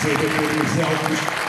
Take it for yourself.